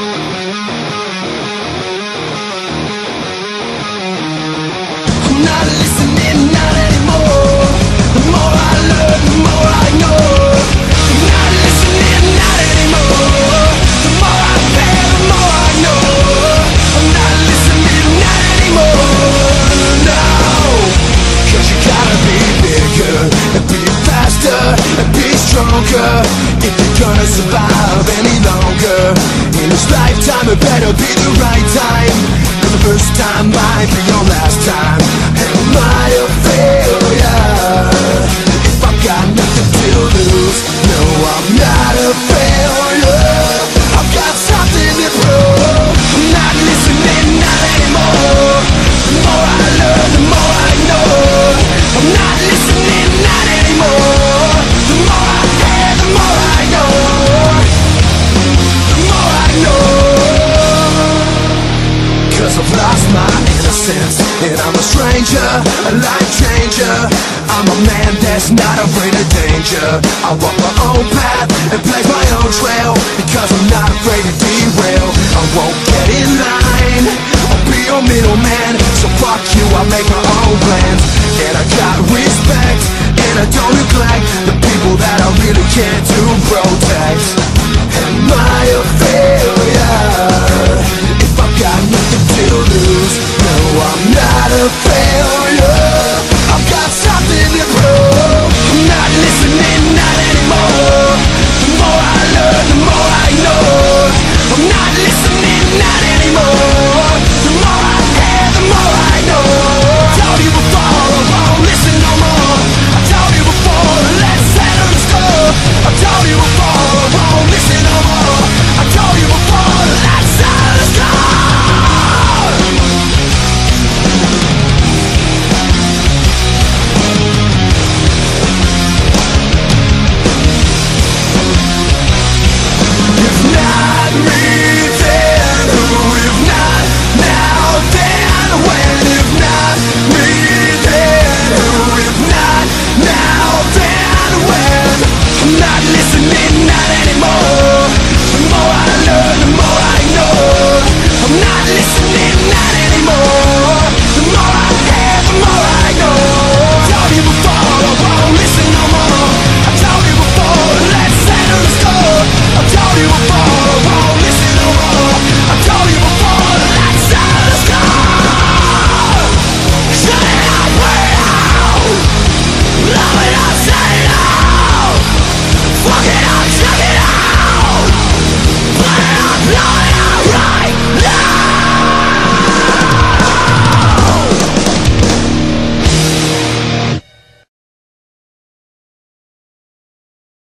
I'm stronger if you're gonna survive any longer. In this lifetime, it better be the right time. Cause the first time might be your last time. Am I innocence And I'm a stranger, a life changer. I'm a man that's not afraid of danger. I walk my own path and blaze my own trail Because I'm not afraid to derail. I won't get in line I'll be your middleman. So fuck you, I'll make my own plans. And I got respect And I don't neglect The people that I really can't listening, not anymore. The more I learn, the more I know. I'm not listening.